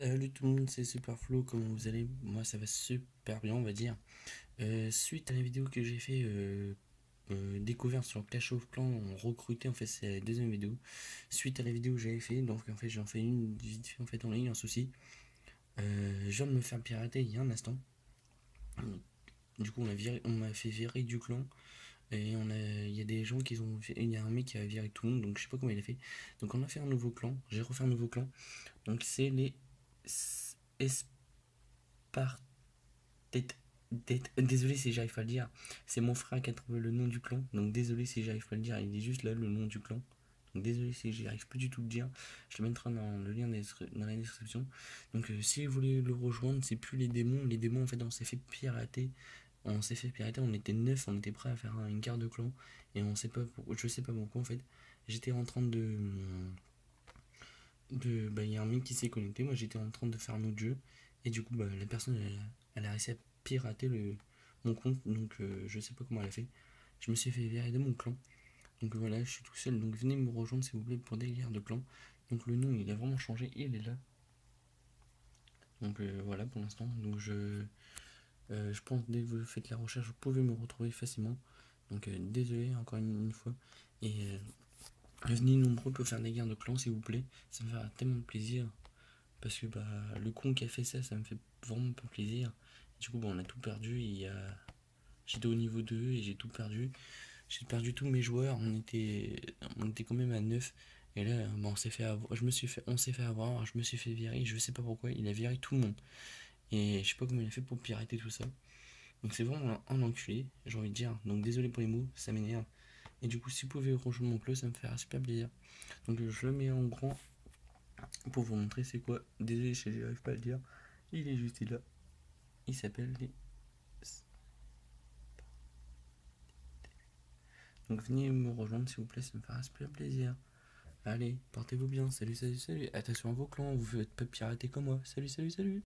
Salut tout le monde, c'est Superflow, comment vous allez? Moi ça va super bien on va dire. Euh, suite à la vidéo que j'ai fait euh, euh, découverte sur Clash of Clans, on recrutait en fait c'est la deuxième vidéo. Suite à la vidéo que j'avais fait, donc en fait j'en fais une vite fait en fait en ligne, un souci. je viens de me faire pirater il y a un instant. Du coup on a on m'a fait virer du clan. Et on a, il y a des gens qui ont il y a un mec qui a viré tout le monde, donc je sais pas comment il a fait. Donc on a fait un nouveau clan, j'ai refait un nouveau clan. Donc c'est les Désolé si j'arrive pas à le dire. C'est mon frère qui a trouvé le nom du clan. Donc désolé si j'arrive pas à le dire. Il est juste là le nom du clan. Donc désolé si j'arrive plus du tout à le dire. Je le mettrai dans le lien dans la description. Donc euh, si vous voulez le rejoindre, c'est plus les démons. Les démons en fait on s'est fait pirater. On s'est fait pirater, on était neuf, on était prêt à faire une carte de clan. Et on sait pas je sais pas pourquoi en fait. J'étais en train de de bah y a un mec qui s'est connecté. Moi j'étais en train de faire un autre jeu. Et du coup bah la personne elle, a réussi à pirater le mon compte. Donc euh, je sais pas comment elle a fait. Je me suis fait virer de mon clan. Donc voilà je suis tout seul. Donc venez me rejoindre s'il vous plaît pour des guerres de clan. Donc le nom il a vraiment changé. Il est là. Donc euh, voilà pour l'instant. Donc je euh, je pense dès que vous faites la recherche vous pouvez me retrouver facilement. Donc désolé encore une fois. Et Venez nombreux pour faire des guerres de clans s'il vous plaît, ça me fera tellement plaisir. Parce que bah le con qui a fait ça, ça me fait vraiment pas plaisir. Du coup on a tout perdu. J'étais au niveau 2 et j'ai tout perdu. J'ai perdu tous mes joueurs, on était, on était quand même à 9. Et là, on s'est fait avoir, je me suis fait, on s'est fait avoir, je me suis fait virer, je sais pas pourquoi, il a viré tout le monde. Et je sais pas comment il a fait pour pirater tout ça. Donc c'est vraiment un enculé, j'ai envie de dire. Donc désolé pour les mots, ça m'énerve. Et du coup, si vous pouvez rejoindre mon club, ça me ferait super plaisir. Donc je le mets en grand pour vous montrer c'est quoi. Désolé, je n'arrive pas à le dire. Il est juste là. Il s'appelle les... Donc venez me rejoindre s'il vous plaît, ça me fera super plaisir. Allez, portez-vous bien. Salut, salut, salut. Attention à vos clans, vous faites pas pirater comme moi. Salut, salut, salut.